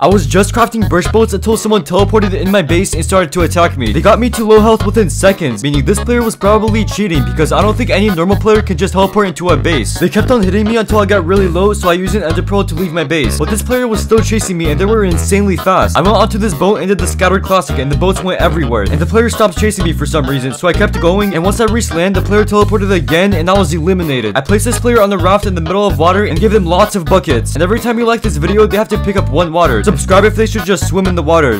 I was just crafting birch boats until someone teleported in my base and started to attack me. They got me to low health within seconds, meaning this player was probably cheating because I don't think any normal player can just teleport into a base. They kept on hitting me until I got really low, so I used an ender pearl to leave my base. But this player was still chasing me and they were insanely fast. I went onto this boat and did the scattered classic and the boats went everywhere. And the player stopped chasing me for some reason, so I kept going and once I reached land, the player teleported again and I was eliminated. I placed this player on the raft in the middle of water and gave them lots of buckets. And every time you like this video, they have to pick up one water. Subscribe if they should just swim in the water.